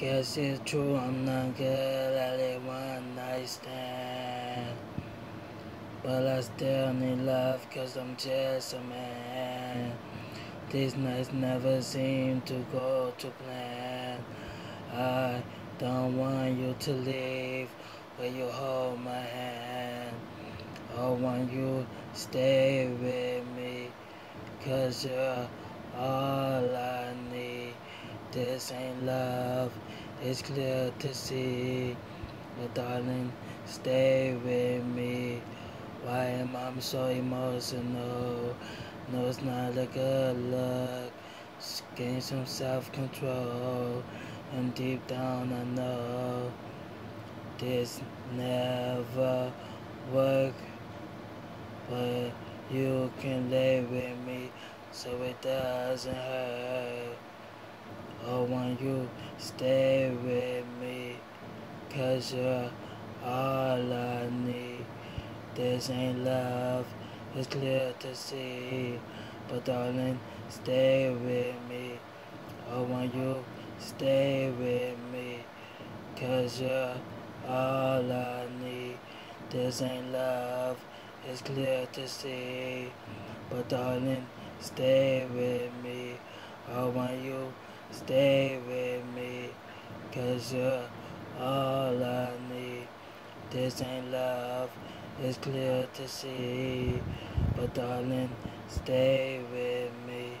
Guess it's true, I'm not good at it one night stand. But I still need love, cause I'm just a man. These nights never seem to go to plan. I don't want you to leave when you hold my hand. I want you stay with me, cause you're all I. This ain't love, it's clear to see. But darling, stay with me. Why am I so emotional? No, it's not a good look. Gain some self-control. And deep down I know this never work. But you can lay with me so it doesn't hurt. Oh, want you stay with me, cause you're all I need. This ain't love, it's clear to see. But darling, stay with me. Oh, I want you stay with me, cause you're all I need. This ain't love, it's clear to see. But darling, stay with me. Oh, I want you stay with me, cause you're all I need. This ain't love, it's clear to see. But darling, stay with me.